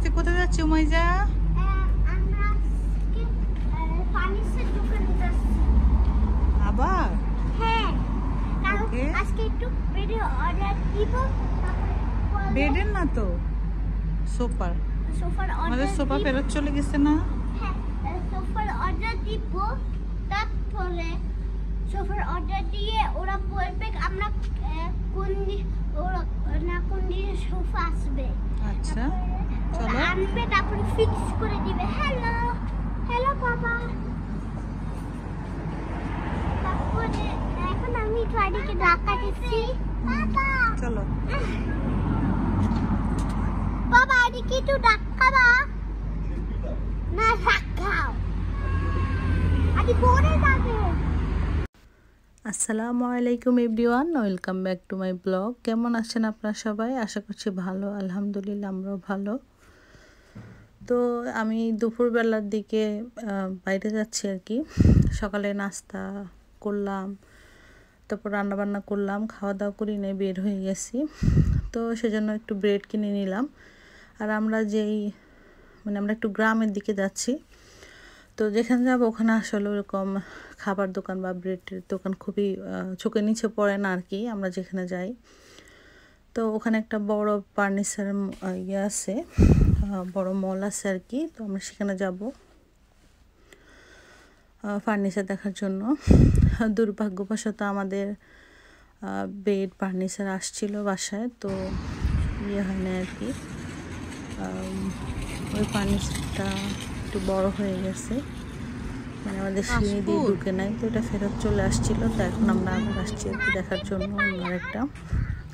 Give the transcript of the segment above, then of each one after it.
আজকে কোথায় যাচ্ছি তো, সোফার। সোফা ফেরত চলে গেছে না? হ্যাঁ সোফার অর্ডার দিব, তারপরে সোফার অর্ডার দিয়ে ওরা বলবে আমরা কোন ওরা না কোন দিনে সোফা আসবে। আচ্ছা চলো। আনবে তারপরে ফিক্স করে দিবে। হ্যালো হ্যালো বাবা। তারপরে এখন আমি গাড়িকে ধাক্কা দিচ্ছি। বাবা। চলো। বাবা এদিকে একটু ধাক্কা দাও। না ধাক্কাও আদি পরে যাবে আসসালামু আলাইকুম everyone, welcome back to my blog. কেমন আছেন আপনারা সবাই? আশা করছি ভালো, আলহামদুলিল্লাহ আমরাও ভালো। তো আমি দুপুরবেলার দিকে বাইরে যাচ্ছি আর কি। সকালে নাস্তা করলাম, তারপর রান্নাবান্না করলাম খাওয়া দাওয়া করি নাই, বের হয়ে গেছি। তো সেজন্য একটু ব্রেড কিনে নিলাম। আর আমরা যেই মানে আমরা একটু গ্রামের দিকে যাচ্ছি। তো যেখানে যাব ওখানে আসলে ওরকম খাবার দোকান বা ব্রেডের দোকান খুবই চোখের নিচে পড়ে না আর কি আমরা যেখানে যাই। তো ওখানে একটা বড় ফার্নিচার ইয়ে আছে বড় মল আছে আর কি তো আমরা সেখানে যাব। ফার্নিচার দেখার জন্য। দুর্ভাগ্যবশত আমাদের বেড, ফার্নিচার আসছিল বাসায়, তো ইয়ে হয় না আর কি ওই ফার্নিচারটা একটু বড় হয়ে গেছে। মানে আমাদের সিঁড়ি দিয়ে ঢুকে নাই তো এটা ফেরত চলে আসছিল তো এখন আমরা আবার আসছি দেখার জন্য অন্য একটা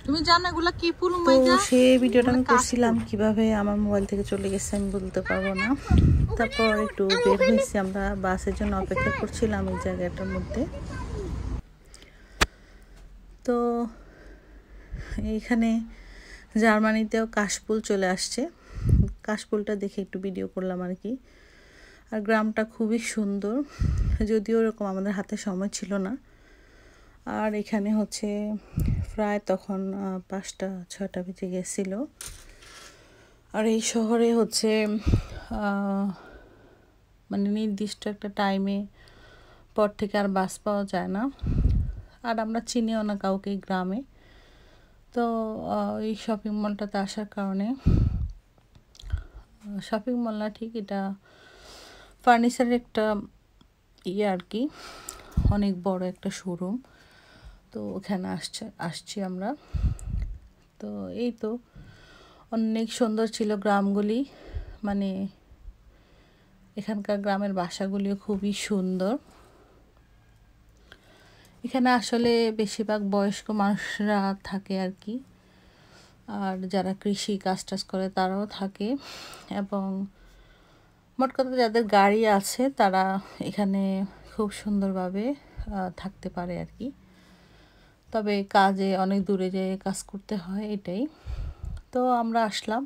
তুমি জানো এগুলা কি ফুল তো সেই ভিডিওটা আমি করছিলাম কীভাবে আমার মোবাইল থেকে চলে গেছে আমি বলতে পারব না। তারপর একটু বের হয়েছি আমরা বাসের জন্য অপেক্ষা করছিলাম এই জায়গাটার মধ্যে। তো এইখানে জার্মানিতেও কাশফুল চলে আসছে। কাশফুলটা দেখে একটু ভিডিও করলাম আর কি। আর গ্রামটা খুবই সুন্দর, যদিও ওরকম আমাদের হাতে সময় ছিল না। আর এখানে হচ্ছে প্রায় তখন পাঁচটা ছটা বেজে গেছিল। আর এই শহরে হচ্ছে মানে নির্দিষ্ট একটা টাইমে পর থেকে আর বাস পাওয়া যায় না। আর আমরা চিনিও না কাউকে গ্রামে। তো এই শপিং মলটাতে আসার কারণে শপিং মল না ঠিক, এটা ফার্নিচারের একটা ইয়ে আর কি, অনেক বড় একটা শোরুম তো ওখানে আসছে, আসছি আমরা। তো এই তো, অনেক সুন্দর ছিল গ্রামগুলি। মানে এখানকার গ্রামের বাসাগুলিও খুবই সুন্দর। এখানে আসলে বেশিরভাগ বয়স্ক মানুষরা থাকে আর কি। আর যারা কৃষি কাজ টাজ করে তারাও থাকে। এবং মোট কথা যাদের গাড়ি আছে, তারা এখানে খুব সুন্দরভাবে থাকতে পারে আর কি তবে কাজে অনেক দূরে যেয়ে কাজ করতে হয় এটাই। তো আমরা আসলাম।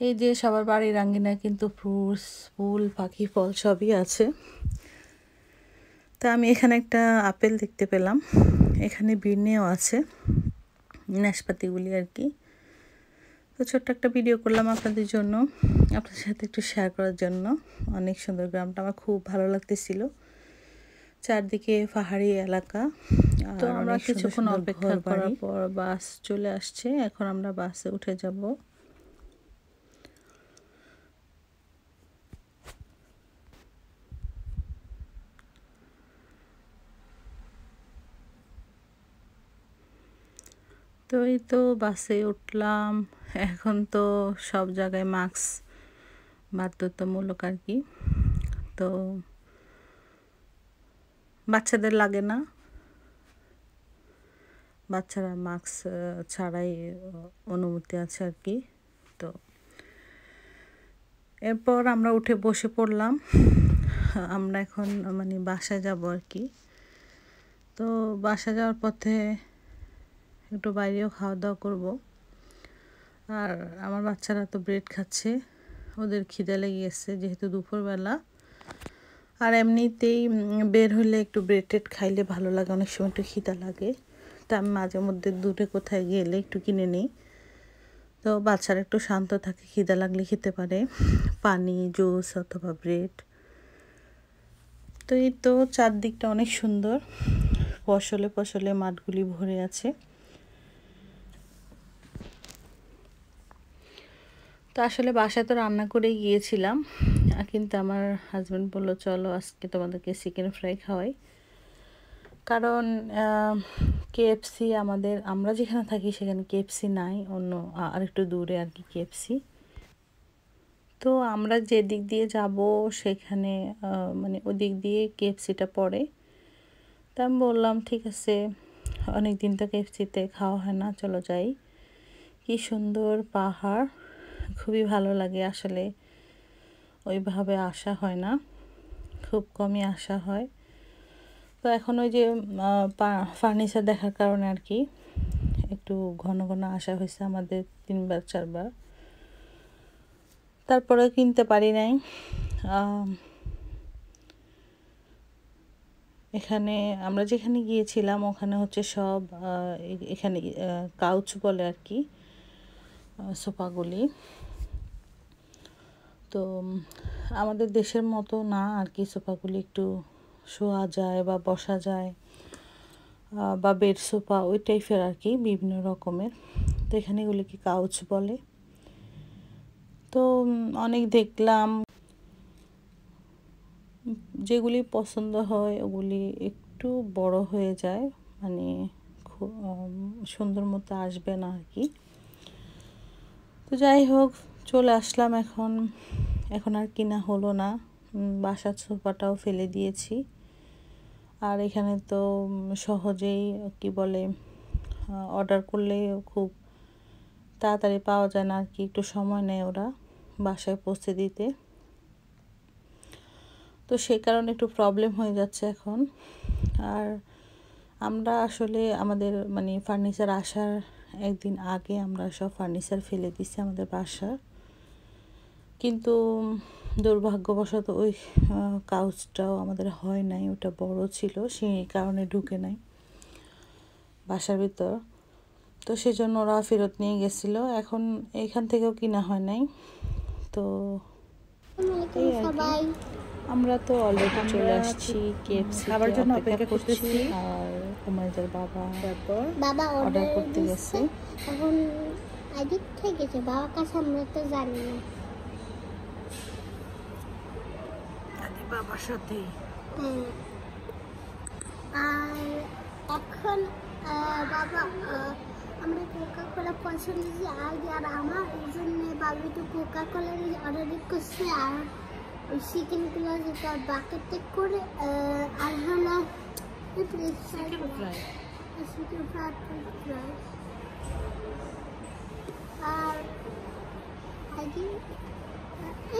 এই যে সবার বাড়ির আঙ্গিনায় কিন্তু ফ্রুটস, ফুল, পাখি, ফল সবই আছে। তা আমি এখানে একটা আপেল দেখতে পেলাম। এখানে বিনেও আছে, নাশপাতিগুলি আর কি তো ছোট্ট একটা ভিডিও করলাম আপনাদের জন্য আপনাদের সাথে একটু শেয়ার করার জন্য। অনেক সুন্দর গ্রামটা আমার খুব ভালো লাগতেছিল। চারদিকে পাহাড়ি এলাকা তো আমরা কিছুক্ষণ অপেক্ষা করার পর বাস চলে আসছে এখন আমরা বাসে উঠে যাব। তো এই তো বাসে উঠলাম। এখন তো সব জায়গায় মাস্ক বাধ্যতামূলক আর কি। তো বাচ্চাদের লাগে না। বাচ্চারা মাস্ক ছাড়াই অনুমতি আছে আর কি। তো এরপর আমরা উঠে বসে পড়লাম। আমরা এখন মানে বাসায় যাব আর কি। তো বাসা যাওয়ার পথে একটু বাইরেও খাওয়া দাওয়া করব। আর আমার বাচ্চারা তো ব্রেড খাচ্ছে, ওদের খিদে লেগে গেছে যেহেতু দুপুরবেলা। আর এমনিতেই বের হলে একটু ব্রেড টেড খাইলে ভালো লাগে, অনেক সময় একটু খিদা লাগে। তা আমি মাঝে মধ্যে দূরে কোথায় গেলে একটু কিনে নিই। তো বাচ্চারা একটু শান্ত থাকে, খিদা লাগলে খেতে পারে। পানি, জুস অথবা ব্রেড। তো এই তো চারদিকটা অনেক সুন্দর। ফসলে ফসলে মাঠগুলি ভরে আছে। তো আসলে বাসায় তো রান্না করে গিয়েছিলাম। কিন্তু আমার হাজব্যান্ড বলল, চলো আজকে তোমাদেরকে চিকেন ফ্রাই খাওয়াই। কারণ কেএফসি আমাদের, আমরা যেখানে থাকি সেখানে কেএফসি নাই, অন্য আরেকটু দূরে আর কি কেএফসি তো আমরা যে দিক দিয়ে যাব সেখানে মানে ওদিক দিয়ে কেএফসিটা পড়ে। তা আমি বললাম, ঠিক আছে অনেক দিন তো কেএফসিতে খাওয়া হয় না, চলো যাই। কি সুন্দর পাহাড়। খুবই ভালো লাগে আসলে। ওইভাবে আসা হয় না। খুব কমই আসা হয়। তো এখন ওই যে ফার্নিচার দেখার কারণে আর কি, একটু ঘন ঘন আসা হয়েছে আমাদের তিনবার, চারবার। তারপরে কিনতে পারি নাই। এখানে আমরা যেখানে গিয়েছিলাম, ওখানে হচ্ছে সব এখানে কাউচ বলে আর কি সোফাগুলি। তো আমাদের দেশের মতো না আর কি সোফাগুলি একটু শোয়া যায় বা বসা যায় বা বেড সোফা ওই টাইপের আর কি বিভিন্ন রকমের। তো এখানে এগুলিকে কাউচ বলে। তো অনেক দেখলাম, যেগুলি পছন্দ হয় ওগুলি একটু বড় হয়ে যায় মানে সুন্দর মতো আসবে না আর কি। তো যাই হোক চলে আসলাম এখন। এখন আর কিনা হলো না। বাসার সোফাটাও ফেলে দিয়েছি। আর এখানে তো সহজেই কি বলে অর্ডার করলে খুব তাড়াতাড়ি পাওয়া যায় না আর কি, একটু সময় নেয় ওরা বাসায় পৌঁছে দিতে। তো সেই কারণে একটু প্রবলেম হয়ে যাচ্ছে এখন। আর আমরা আসলে আমাদের মানে ফার্নিচার আসার একদিন আগে আমরা সব ফার্নিচার ফেলে দিছি আমাদের বাসার। কিন্তু দুর্ভাগ্যবশত ওই কাউচটাও আমাদের হয় নাই ওটা বড় ছিল সেই কারণে ঢুকে নাই বাসার ভিতর। তো সেজন্য ওরা ফেরত নিয়ে গেছিল এখন এখান থেকেও কিনা হয় নাই। তো আমরা তো অলরেডি চলে আসছি কেএফসি খাবার জন্য অপেক্ষা করতেছি। আর তোমাদের বাবা তারপর? বাবা অর্ডার করতে গেছে। এখন এদিক থেকে গেছে বাবার কাছে আমরা তো জানি না। বাবার সাথে। আর এখন বাবা আমরা কোকা কোলা পছন্দ যে আগে আর আমার এই জন্য বাবা একটু কোকা কোলার অর্ডার করছে। আর ওই চিকেনগুলো যেটা বাকেটে করে আর হলো চিকেন ফ্রাই চিকেন ফ্রাই আর আইডি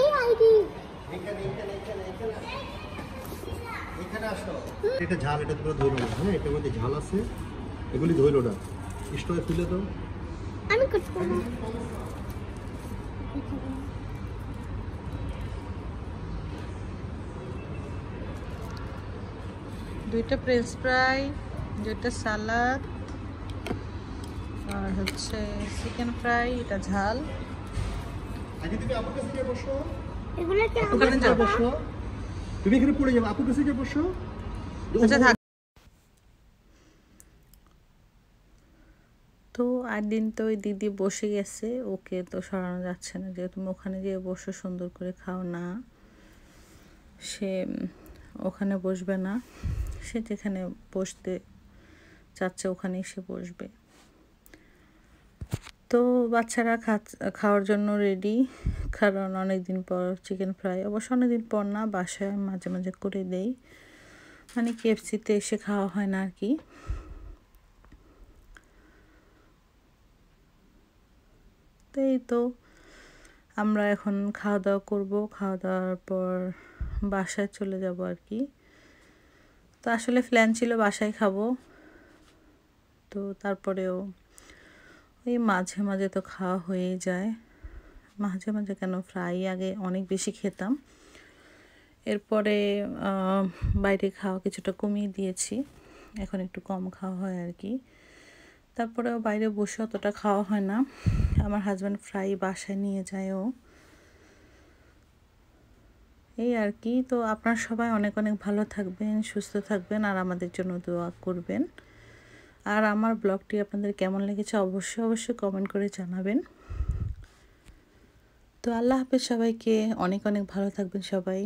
এই আইডি এখানে আসো। এটা ঝাল এটা তোমরা ধরো না হ্যাঁ এটার মধ্যে ঝাল আছে। এগুলি ধরো না স্টোভে তুলে দাও। আমি দুইটা ফ্রেঞ্চ ফ্রাই দুইটা সালাদ আর হচ্ছে চিকেন ফ্রাই এটা ঝাল। আগে তুমি আপুর কাছে বসো। এগুলো কি আপুর কাছে বসো। তুমি এখানে পড়ে যাবে আপুর কাছে গিয়ে বসো। আচ্ছা থাক। তো আর দিন তো ওই দিদি বসে গেছে। ওকে তো সরানো যাচ্ছে না। যে তুমি ওখানে গিয়ে বসো সুন্দর করে খাও না। সে ওখানে বসবে না। সে যেখানে বসতে চাচ্ছে ওখানেই সে বসবে। তো বাচ্চারা খাওয়ার জন্য রেডি কারণ অনেক দিন পর চিকেন ফ্রাই অবশ্য অনেক দিন পর না, বাসায় মাঝে মাঝে করে দেই। মানে কেএফসিতে এসে খাওয়া হয় না আর কি তো এই তো, আমরা এখন খাওয়া দাওয়া করব। খাওয়া দাওয়ার পর বাসায় চলে যাব আর কি তো আসলে প্ল্যান ছিল বাসায় খাব। তো তারপরেও ওই মাঝে মাঝে তো খাওয়া হয়েই যায়। মাঝে মাঝে কেন? ফ্রাই আগে অনেক বেশি খেতাম। এরপরে বাইরে খাওয়া কিছুটা কমিয়ে দিয়েছি। এখন একটু কম খাওয়া হয় আর কি। তারপরেও বাইরে বসে অতটা খাওয়া হয় না। আমার হাজব্যান্ড ফ্রাই বাসায় নিয়ে যায়ও এই আর কি। তো আপনার সবাই অনেক অনেক ভালো থাকবেন, সুস্থ থাকবেন, আর আমাদের জন্য দোয়া করবেন। আর আমার ব্লগটি আপনাদের কেমন লেগেছে অবশ্যই অবশ্যই কমেন্ট করে জানাবেন। তো আল্লাহ হাফেজ সবাইকে অনেক অনেক ভালো থাকবেন সবাই।